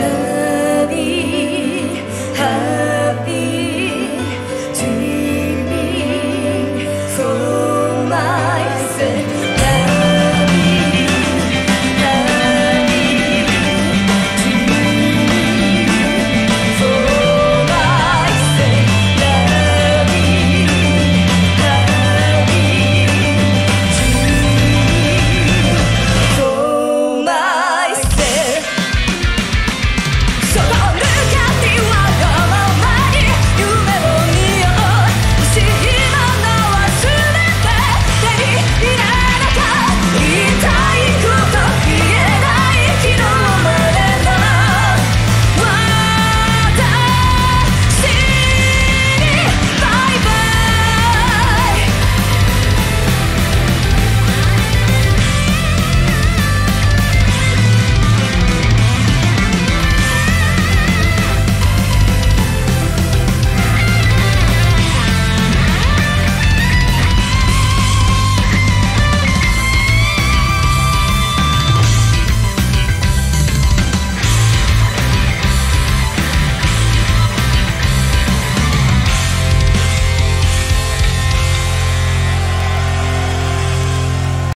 Yeah.